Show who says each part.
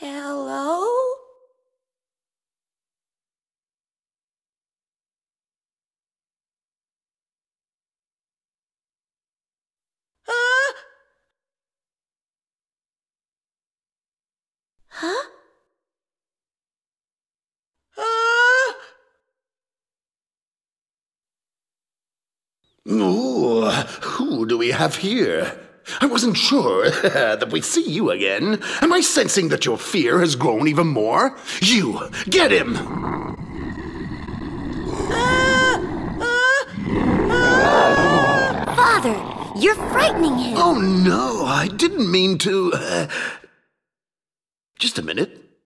Speaker 1: Hello? Ah! Huh? Ah!
Speaker 2: Ooh, who do we have here? I wasn't sure that we'd see you again. Am I sensing that your fear has grown even more? You, get him!
Speaker 1: Father, you're frightening him.
Speaker 2: Oh no, I didn't mean to. Just a minute.